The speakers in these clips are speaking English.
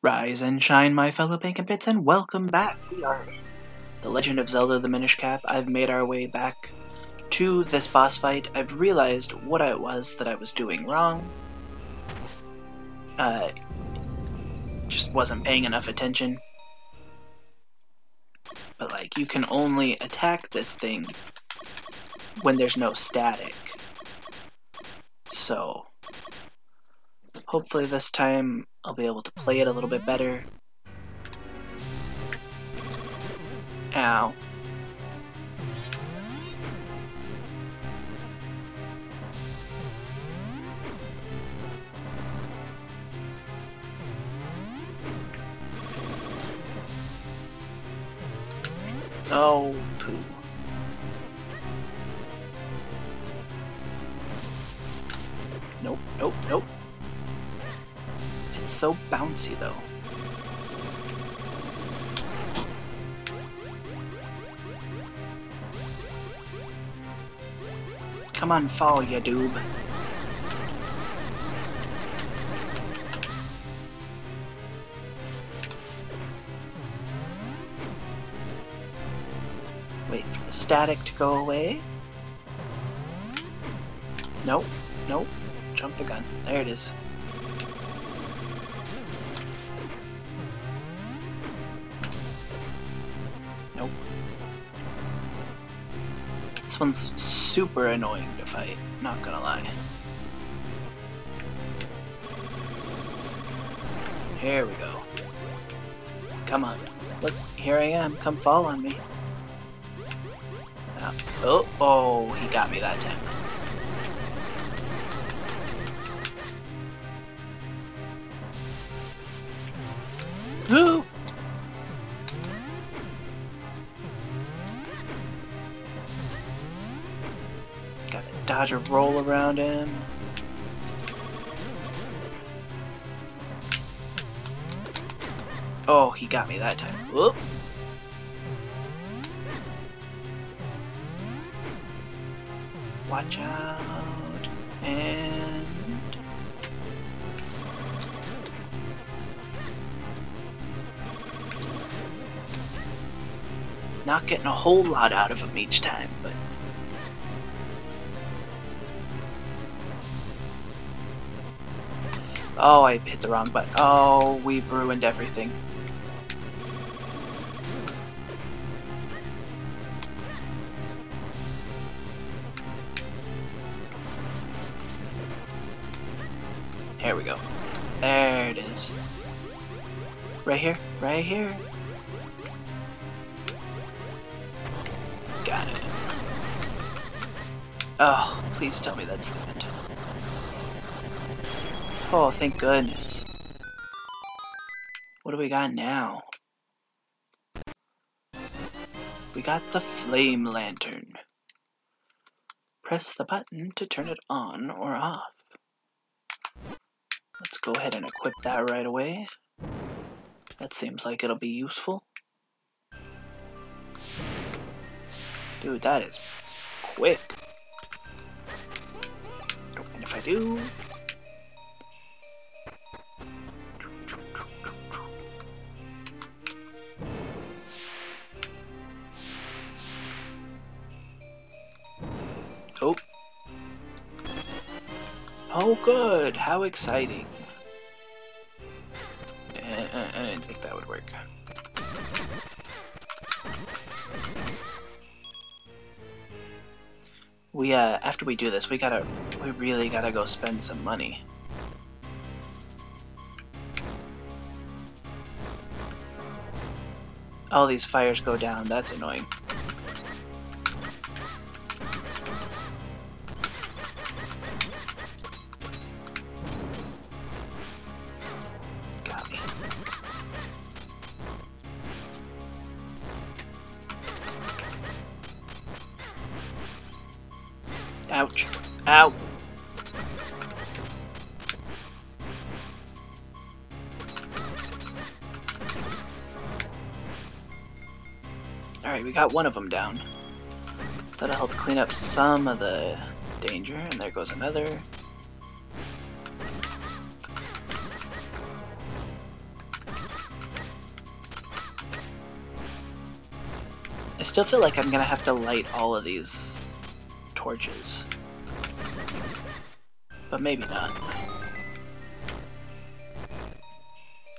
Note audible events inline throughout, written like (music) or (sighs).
Rise and shine, my fellow bacon bits, and welcome back. We are in The Legend of Zelda the Minish Cap. I've made our way back to this boss fight. I've realized what it was that I was doing wrong. Uh, just wasn't paying enough attention. But, like, you can only attack this thing when there's no static. So, hopefully this time I'll be able to play it a little bit better. Ow. Oh, poo. Nope, nope, nope. It's so bouncy, though. Come on, fall, ya doob. Wait for the static to go away. Nope, nope. Jump the gun. There it is. This one's super annoying to fight, not gonna lie. Here we go. Come on. Look, here I am. Come fall on me. Uh, oh, oh, he got me that time. Dodge roll around him. Oh, he got me that time. Whoop! Watch out. And... Not getting a whole lot out of him each time, but... Oh, I hit the wrong button. Oh, we've ruined everything. There we go. There it is. Right here, right here. Got it. Oh, please tell me that's the. Oh, thank goodness. What do we got now? We got the flame lantern. Press the button to turn it on or off. Let's go ahead and equip that right away. That seems like it'll be useful. Dude, that is quick. Don't mind if I do. Oh, good. How exciting. I, I didn't think that would work. We, uh, after we do this, we gotta, we really gotta go spend some money. All these fires go down, that's annoying. Got one of them down. That'll help clean up some of the danger, and there goes another. I still feel like I'm gonna have to light all of these torches. But maybe not.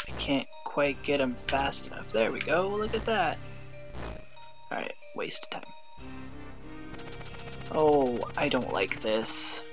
I can't quite get them fast enough. There we go, look at that! Alright, waste of time. Oh, I don't like this.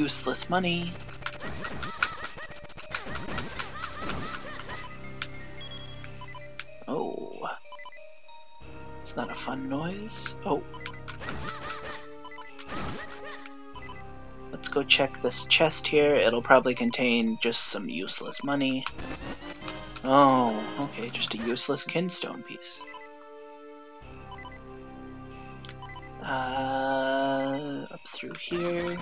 Useless money. Oh. It's not a fun noise. Oh. Let's go check this chest here. It'll probably contain just some useless money. Oh, okay, just a useless kinstone piece. Uh, up through here.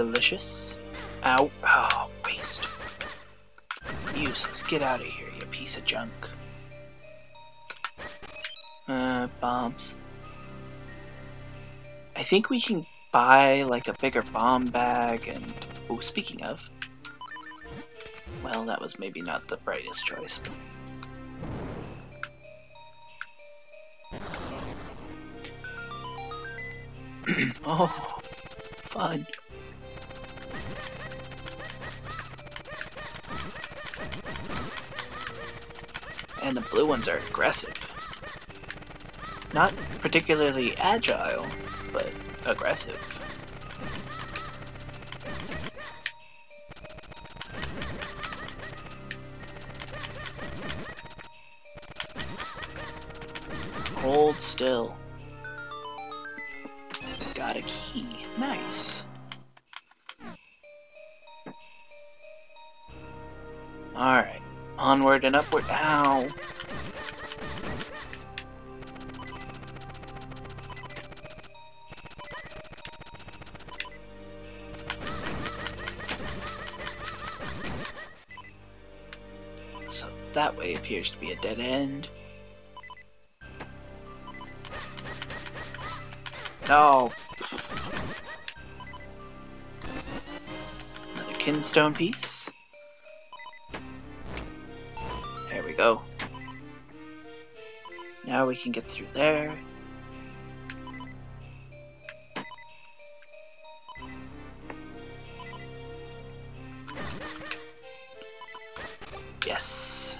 Delicious. Ow, oh, waste. Useless, get out of here, you piece of junk. Uh, bombs. I think we can buy like a bigger bomb bag and... Oh, speaking of. Well, that was maybe not the brightest choice. (clears throat) oh, fun. And the blue ones are aggressive. Not particularly agile, but aggressive. Hold still. And upward. Ow. So that way appears to be a dead end. No. Another kinstone piece. We can get through there. Yes.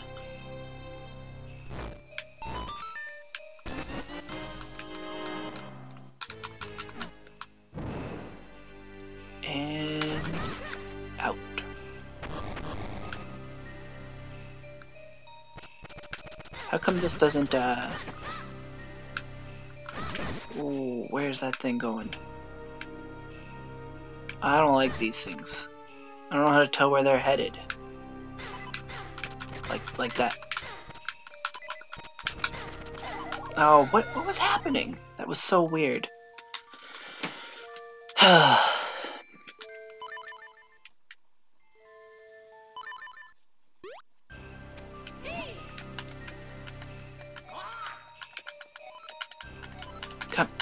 And out. How come this doesn't, uh... where's that thing going? I don't like these things. I don't know how to tell where they're headed. Like, like that. Oh, what, what was happening? That was so weird. (sighs)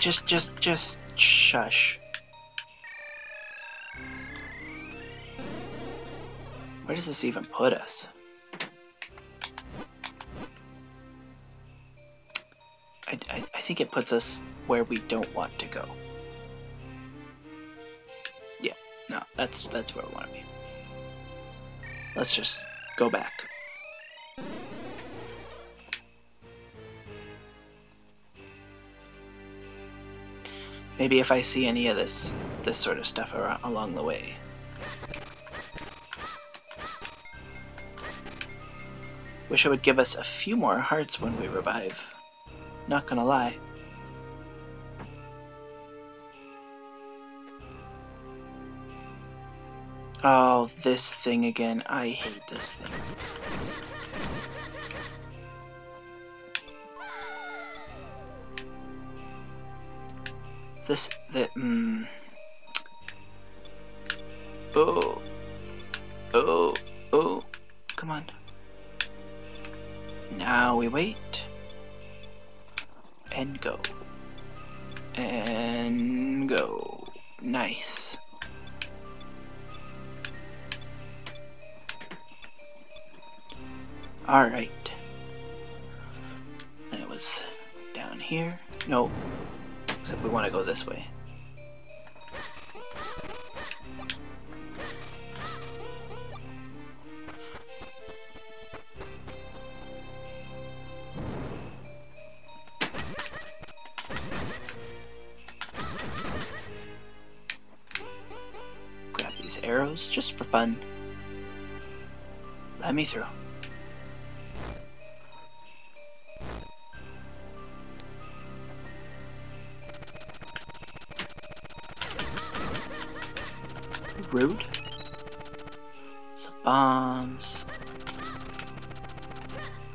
just, just, just shush. Where does this even put us? I, I, I think it puts us where we don't want to go. Yeah, no, that's that's where we want to be. Let's just go back. Maybe if I see any of this this sort of stuff along the way. Wish it would give us a few more hearts when we revive. Not gonna lie. Oh, this thing again. I hate this thing. This that mm, oh. Oh. Oh. Come on. Now we wait. And go. And go. Nice. Alright. Then it was down here. No. Except we want to go this way. Grab these arrows just for fun. Let me through. Rude. Some bombs.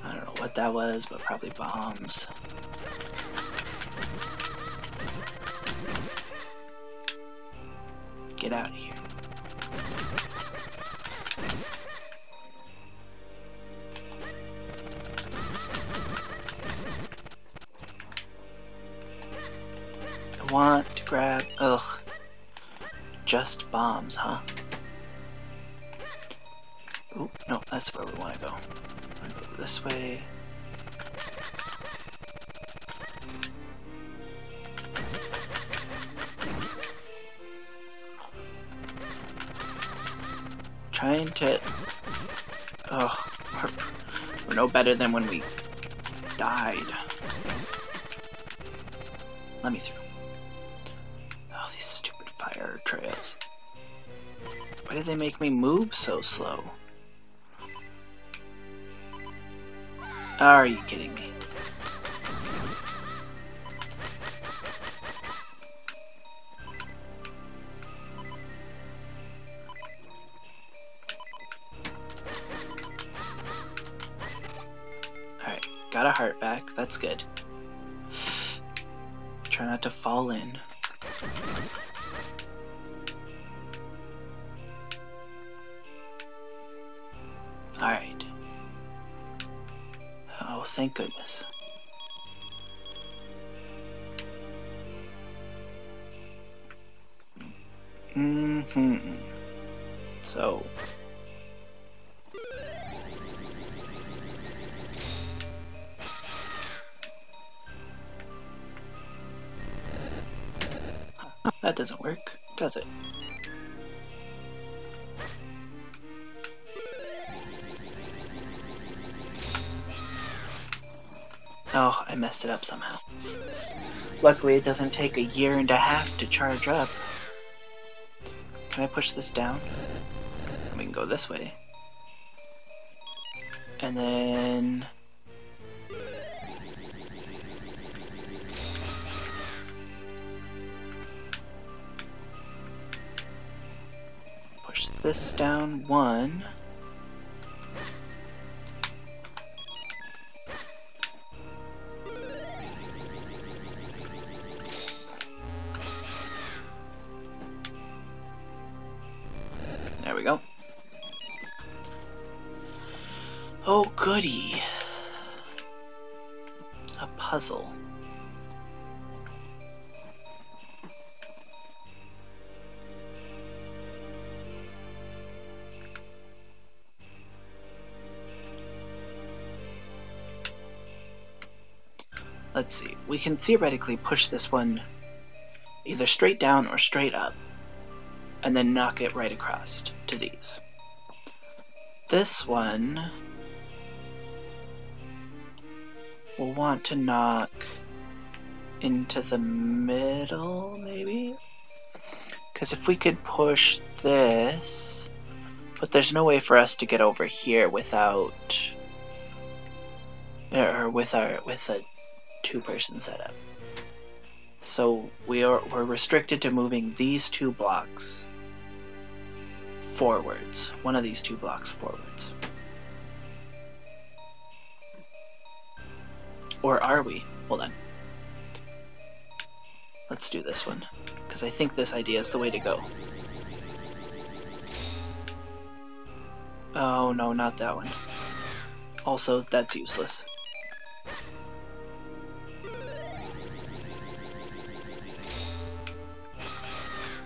I don't know what that was, but probably bombs. Get out of here. I want to grab. Ugh just bombs, huh? Oh, no, that's where we want to go. go this way. Trying to... Oh, we're, we're no better than when we died. Let me through. Did they make me move so slow? Are you kidding me? Alright, got a heart back. That's good. (sighs) Try not to fall in. Thank goodness. Mm-hmm. So... That doesn't work, does it? Oh, I messed it up somehow. Luckily, it doesn't take a year and a half to charge up. Can I push this down? We can go this way. And then... Push this down one. Goody. A puzzle. Let's see, we can theoretically push this one either straight down or straight up, and then knock it right across to these. This one we'll want to knock into the middle, maybe? Because if we could push this... But there's no way for us to get over here without... Er, or with our with a two-person setup. So we are we're restricted to moving these two blocks forwards. One of these two blocks forwards. Or are we? Hold on. Let's do this one, because I think this idea is the way to go. Oh no, not that one. Also, that's useless.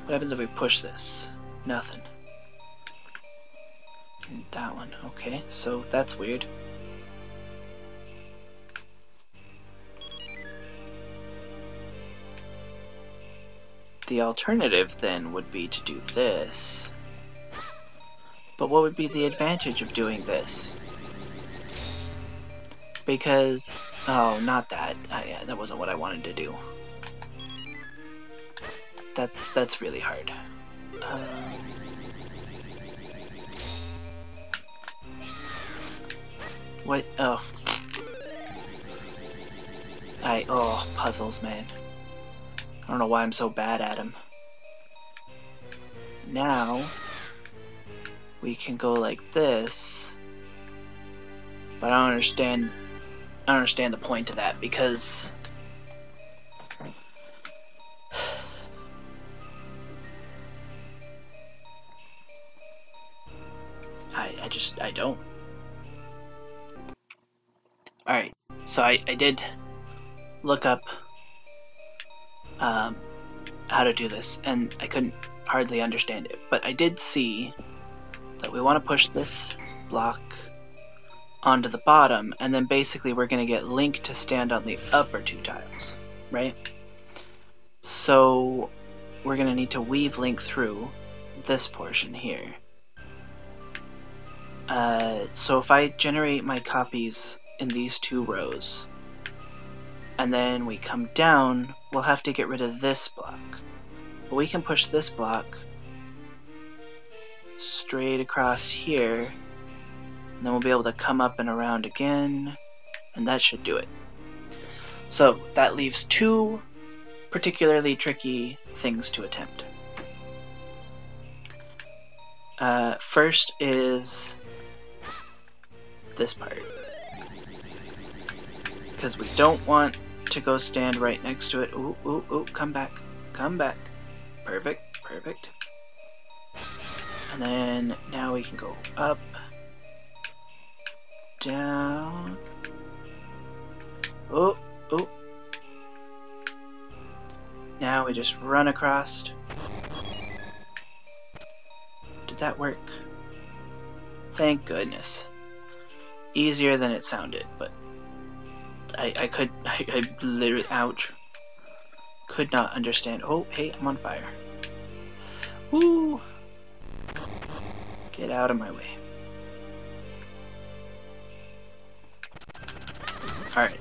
What happens if we push this? Nothing. And that one, okay, so that's weird. The alternative then would be to do this. But what would be the advantage of doing this? Because, oh, not that. Uh, yeah, that wasn't what I wanted to do. That's that's really hard. What? Oh. I oh puzzles, man. I don't know why I'm so bad at them. Now, we can go like this. But I don't understand, I don't understand the point of that because (sighs) I, I just, I don't. Alright, so I, I did look up um, how to do this, and I couldn't hardly understand it. But I did see that we want to push this block onto the bottom, and then basically we're going to get Link to stand on the upper two tiles, right? So we're going to need to weave Link through this portion here. Uh, so if I generate my copies in these two rows, and then we come down, we'll have to get rid of this block. But we can push this block straight across here, and then we'll be able to come up and around again, and that should do it. So that leaves two particularly tricky things to attempt. Uh, first is this part. Because we don't want to go stand right next to it. Ooh, ooh, ooh, come back. Come back. Perfect, perfect. And then now we can go up, down. Oh, oh. Now we just run across. Did that work? Thank goodness. Easier than it sounded, but I, I could, I, I literally, ouch. Could not understand. Oh, hey, I'm on fire. Woo! Get out of my way. Alright.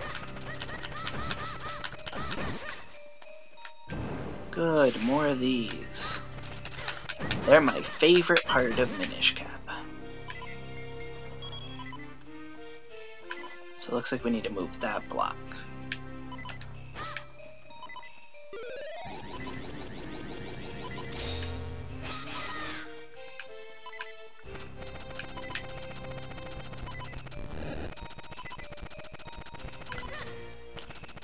Good, more of these. They're my favorite part of Minish Cap. So it looks like we need to move that block.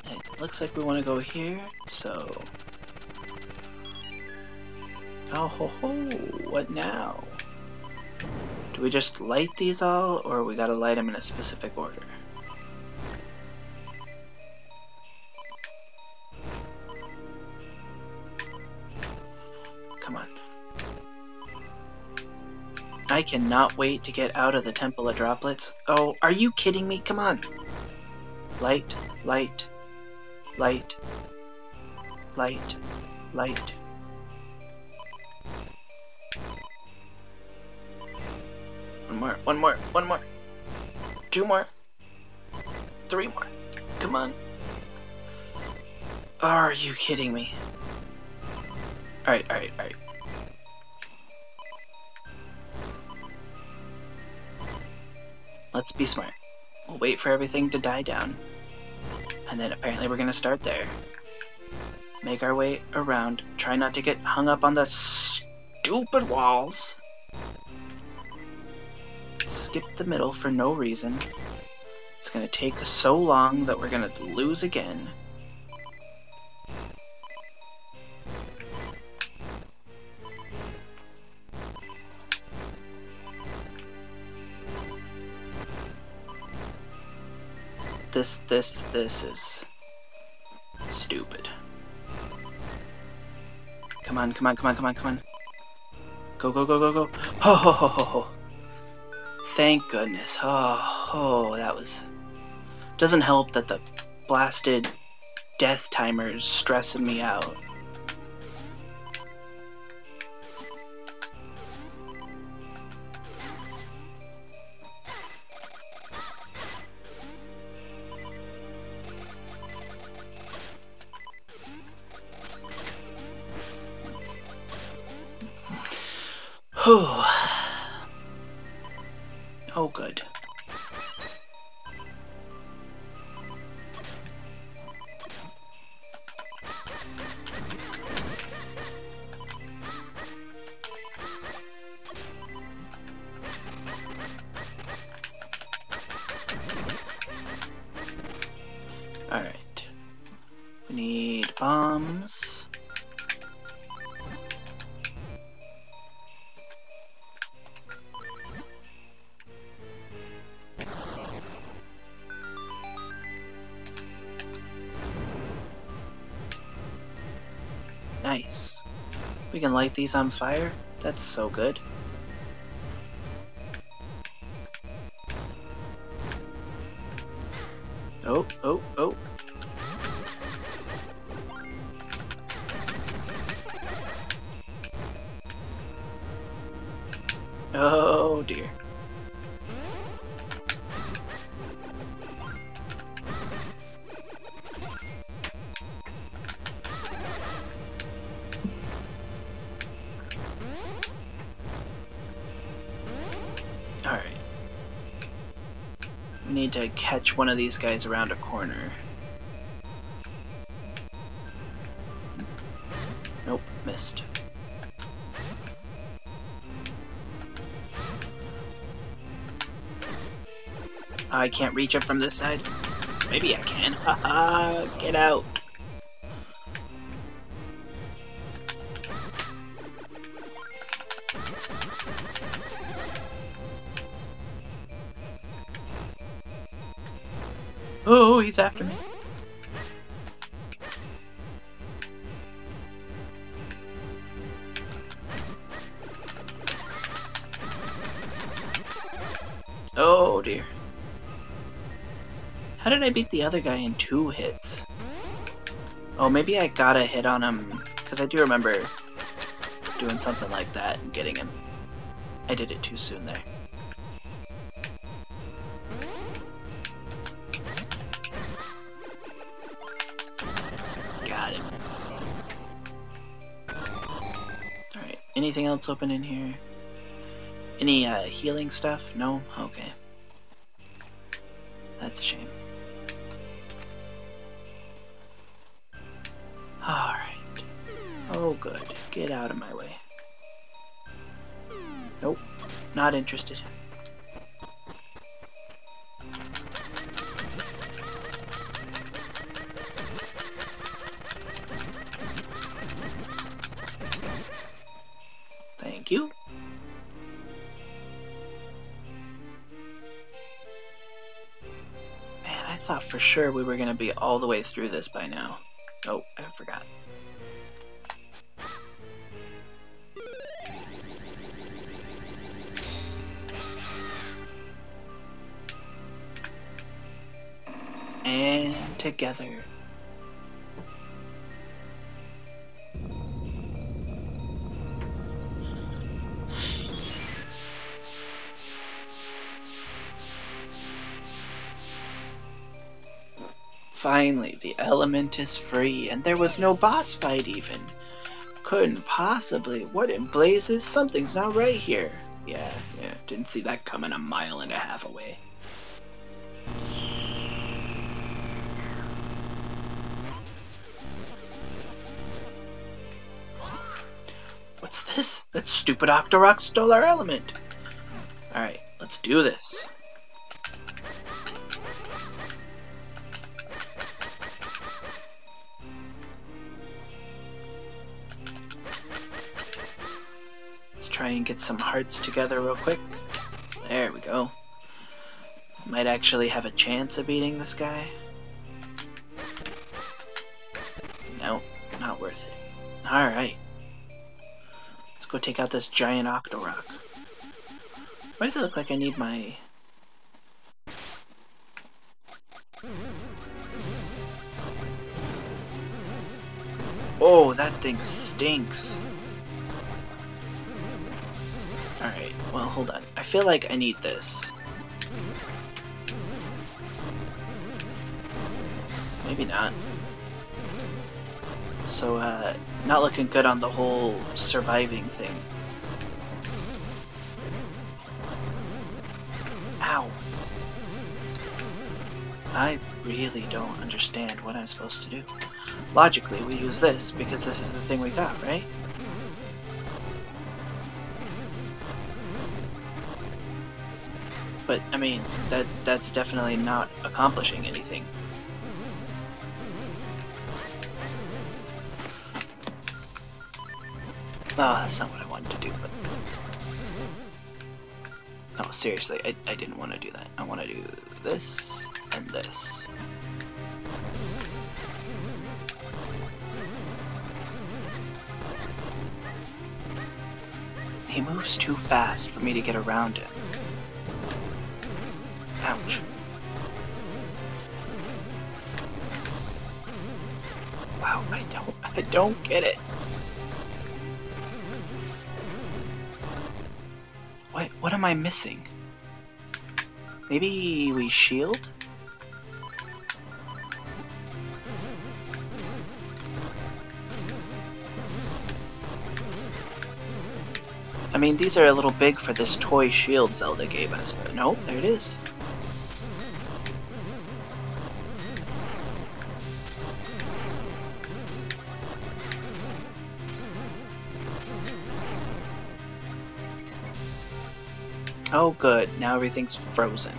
It looks like we want to go here, so... Oh ho ho, what now? Do we just light these all, or we gotta light them in a specific order? I cannot wait to get out of the Temple of Droplets. Oh, are you kidding me? Come on. Light, light, light, light, light. One more, one more, one more. Two more. Three more. Come on. Are you kidding me? Alright, alright, alright. Let's be smart. We'll wait for everything to die down. And then apparently we're gonna start there. Make our way around. Try not to get hung up on the stupid walls. Skip the middle for no reason. It's gonna take so long that we're gonna lose again. This, this, this is stupid. Come on, come on, come on, come on, come on. Go, go, go, go, go. Ho, ho, ho, ho, ho. Thank goodness. Oh, oh, that was... Doesn't help that the blasted death timer is stressing me out. These on fire? That's so good. Oh, oh, oh. Oh dear. We need to catch one of these guys around a corner. Nope, missed. I can't reach it from this side. Maybe I can. (laughs) Haha, get out. He's after me. Oh dear. How did I beat the other guy in two hits? Oh, maybe I got a hit on him, because I do remember doing something like that and getting him. I did it too soon there. Anything else open in here? Any uh, healing stuff? No? Okay. That's a shame. Alright. Oh good. Get out of my way. Nope. Not interested. Sure we were gonna be all the way through this by now. Oh, I forgot. And together. Finally, the element is free, and there was no boss fight even. Couldn't possibly. What in blazes? Something's not right here. Yeah, yeah, didn't see that coming a mile and a half away. What's this? That stupid Octorok stole our element. Alright, let's do this. And get some hearts together real quick. There we go. Might actually have a chance of beating this guy. No, not worth it. Alright. Let's go take out this giant Octorok. Why does it look like I need my... Oh, that thing stinks. Well, hold on. I feel like I need this. Maybe not. So, uh, not looking good on the whole surviving thing. Ow. I really don't understand what I'm supposed to do. Logically, we use this, because this is the thing we got, right? But, I mean, that that's definitely not accomplishing anything. Oh, that's not what I wanted to do, but... No, seriously, I, I didn't want to do that. I want to do this and this. He moves too fast for me to get around him. I don't, get it. What, what am I missing? Maybe we shield? I mean, these are a little big for this toy shield Zelda gave us, but nope, there it is. Oh good, now everything's frozen.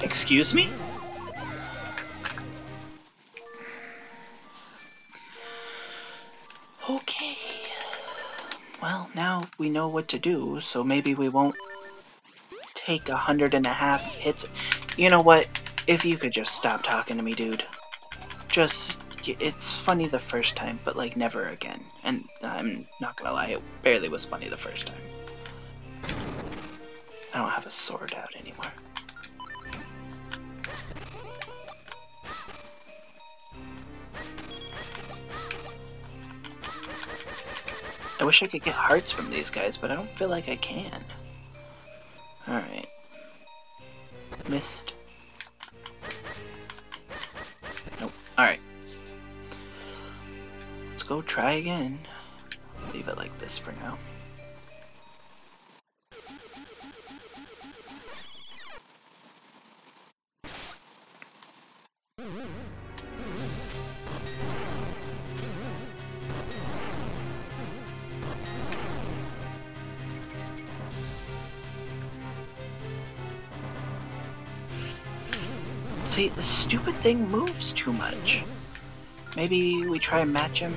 Excuse me? Know what to do, so maybe we won't take a hundred and a half hits. You know what? If you could just stop talking to me, dude. Just, it's funny the first time, but like never again. And I'm not gonna lie, it barely was funny the first time. I don't have a sword out anymore. I wish I could get hearts from these guys, but I don't feel like I can. Alright. Missed. Nope. Alright. Let's go try again. Leave it like this for now. Thing moves too much. Maybe we try and match him?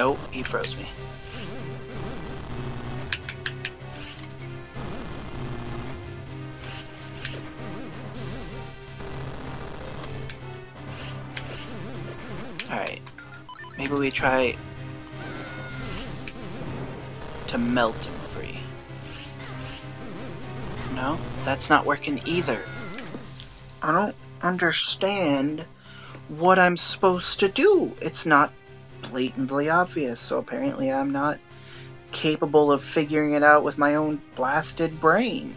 Oh, he froze me. Alright. Maybe we try to melt him free. No, that's not working either. I don't understand what I'm supposed to do. It's not blatantly obvious, so apparently I'm not capable of figuring it out with my own blasted brain.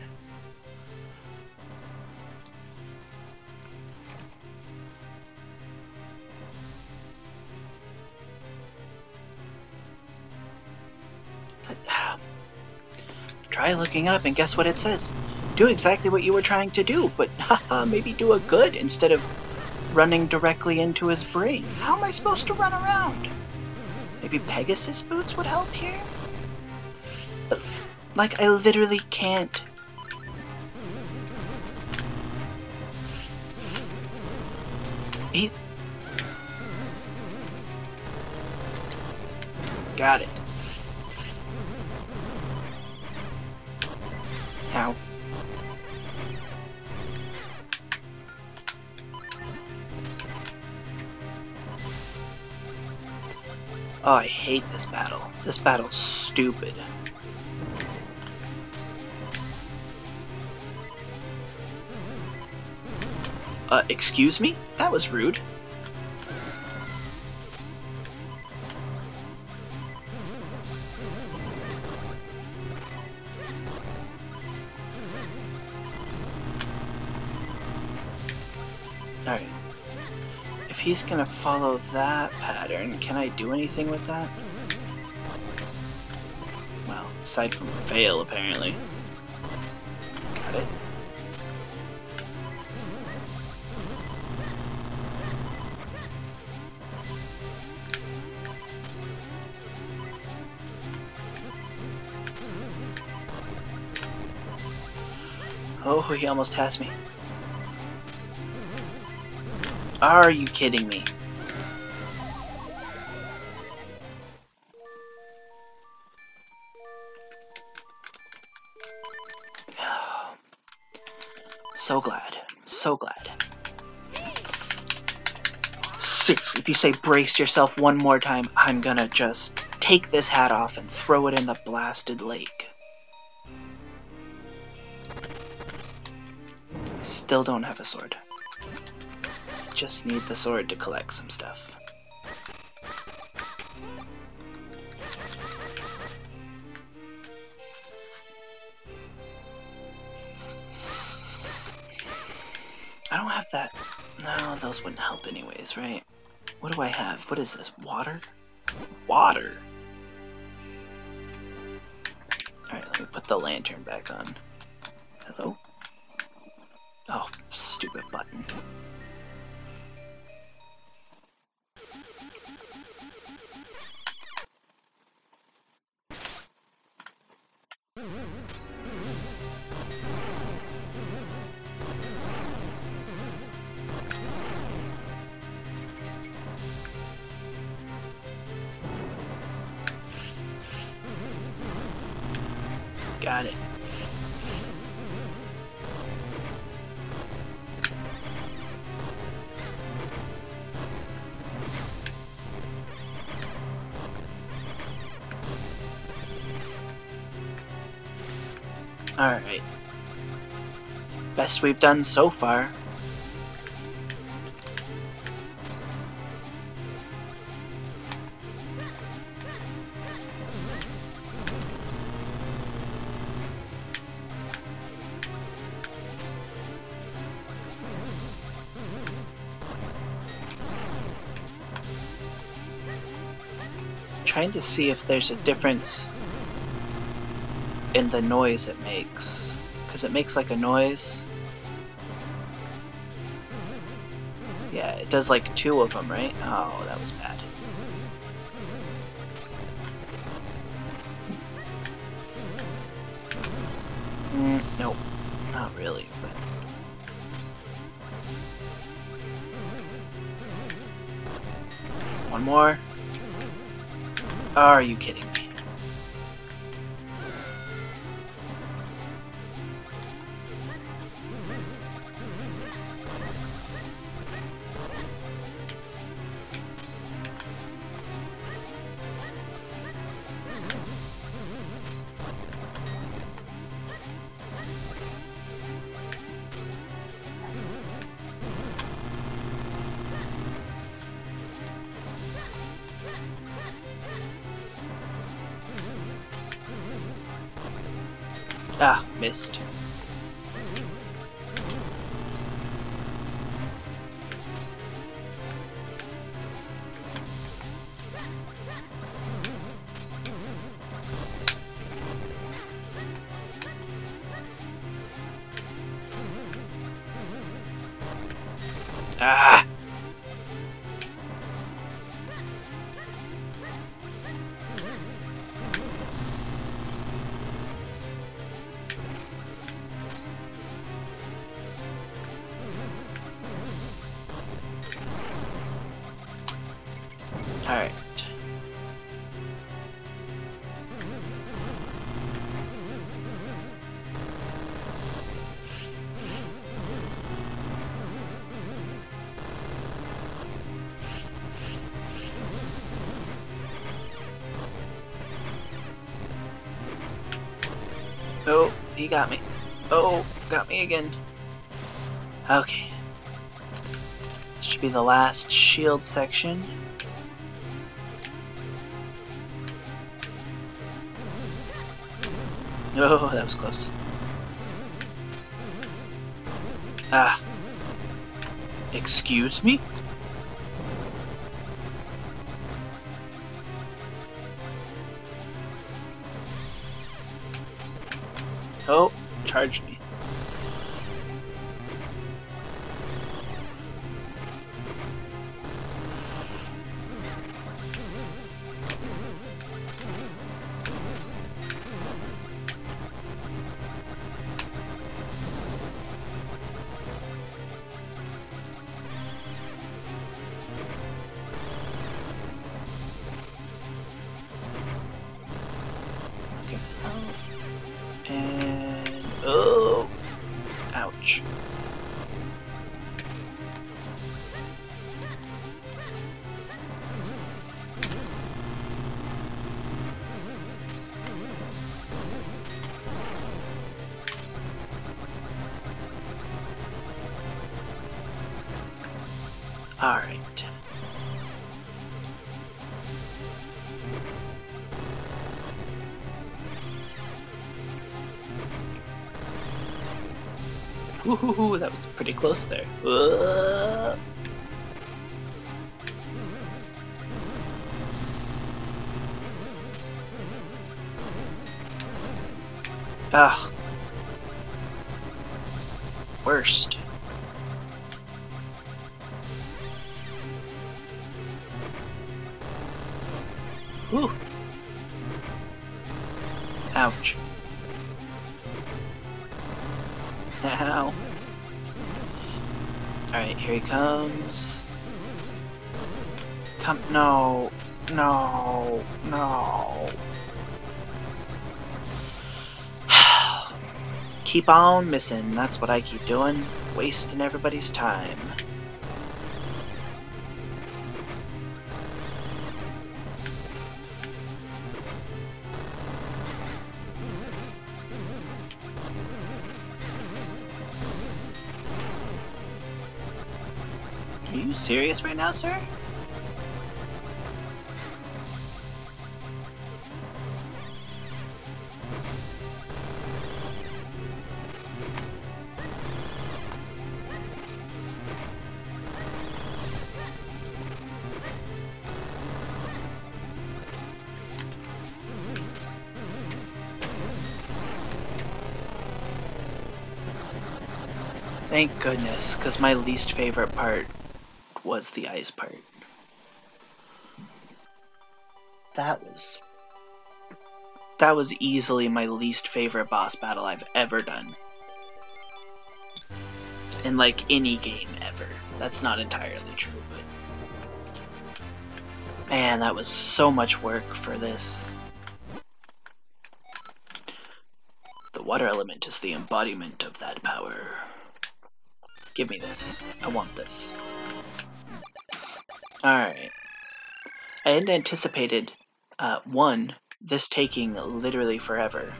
Try looking up and guess what it says. Do exactly what you were trying to do, but (laughs) haha, maybe do a good instead of running directly into his brain. How am I supposed to run around? Maybe Pegasus boots would help here? But, like, I literally can't. He... Got it. How? Oh, I hate this battle. This battle's stupid. Uh, excuse me? That was rude. He's gonna follow that pattern, can I do anything with that? Well, aside from fail, apparently. Got it. Oh, he almost has me. Are you kidding me? (sighs) So glad. So glad. Seriously, if you say brace yourself one more time, I'm gonna just take this hat off and throw it in the blasted lake. Still don't have a sword. Just need the sword to collect some stuff. I don't have that. No, those wouldn't help anyways, right? What do I have? What is this? Water? Water! Alright, let me put the lantern back on. Hello? Oh, stupid button. Alright. Best we've done so far. Trying to see if there's a difference in the noise it makes. Because it makes like a noise. Yeah, it does like two of them, right? Oh, that was bad. Mm, nope, not really, but... One more. Are you kidding Ah, missed. He got me. Oh, got me again. Okay. This should be the last shield section. Oh, that was close. Ah. Excuse me? All right. Ooh, that was pretty close there. Ah. On missing, that's what I keep doing. Wasting everybody's time. Are you serious right now, sir? Thank goodness, because my least favorite part was the ice part. That was... That was easily my least favorite boss battle I've ever done. In like any game ever. That's not entirely true, but... Man, that was so much work for this. The water element is the embodiment of that power. Give me this. I want this. Alright. I hadn't anticipated, uh, one, this taking literally forever.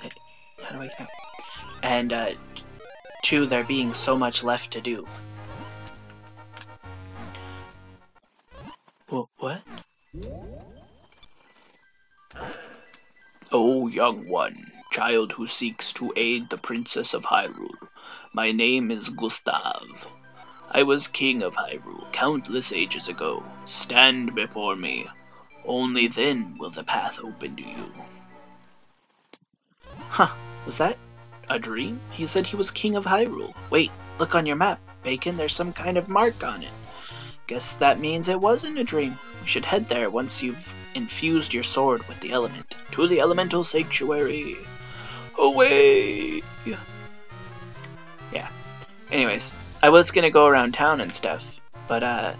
How do I count? And, uh, two, there being so much left to do. Wh what? Oh, young one, child who seeks to aid the Princess of Hyrule. My name is Gustaf. I was king of Hyrule countless ages ago. Stand before me. Only then will the path open to you. Huh, was that a dream? He said he was king of Hyrule. Wait, look on your map, Bacon, there's some kind of mark on it. Guess that means it wasn't a dream. You should head there once you've infused your sword with the element. To the elemental sanctuary. Away! Anyways, I was gonna go around town and stuff, but uh,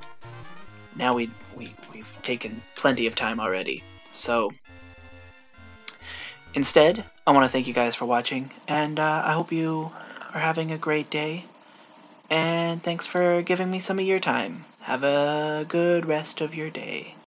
now we, we, we've taken plenty of time already. So, instead, I want to thank you guys for watching, and uh, I hope you are having a great day. And thanks for giving me some of your time. Have a good rest of your day.